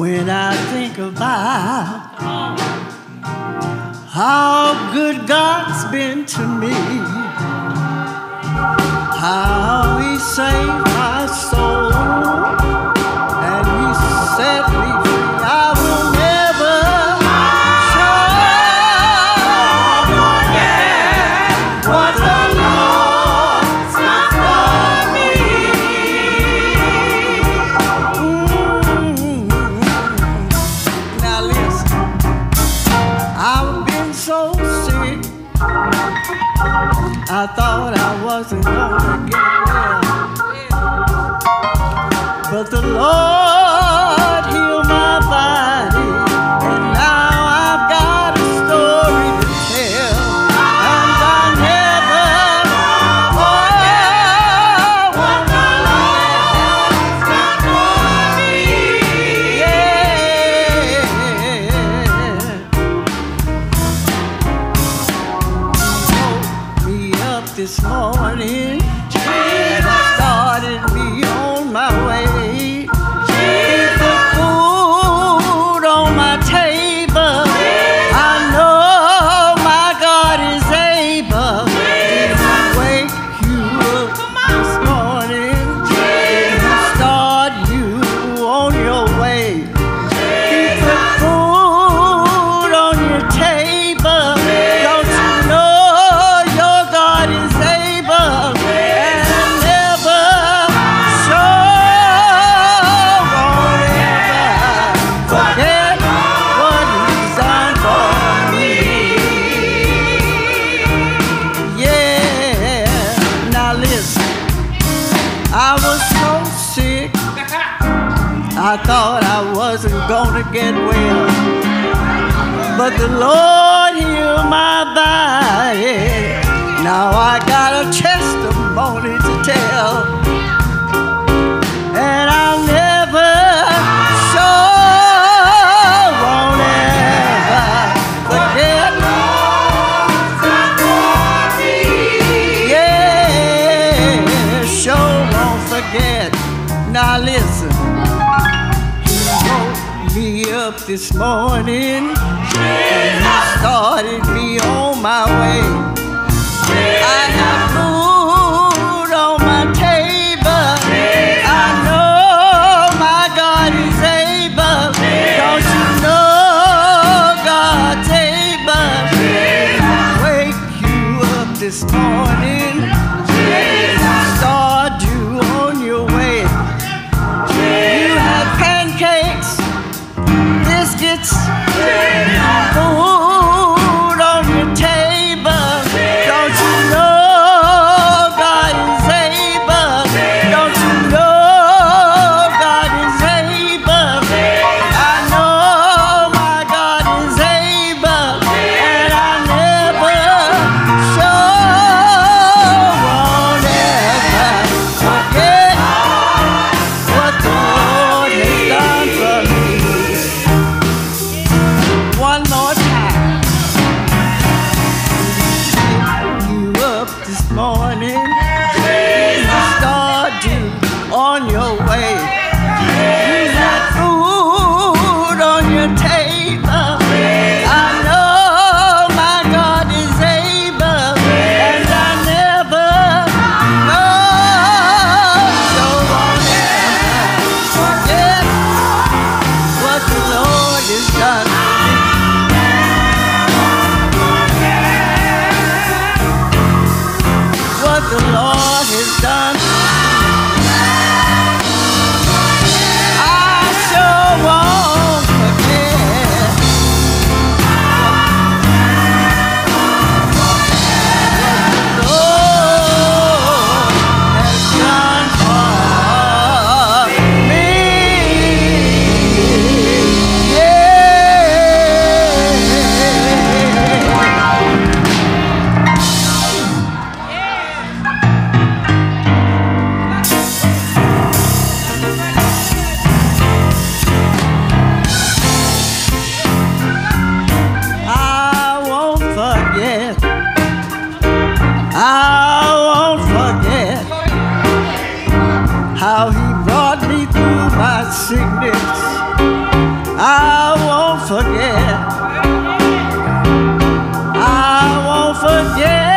when I think about how good God's been to me, how He saved. I thought I wasn't gonna get small. I thought I wasn't gonna get well. But the Lord healed my body. Now I got a testimony. up this morning. Jesus started me on my way. Jesus. I have moved. morning. how he brought me through my sickness. I won't forget. I won't forget.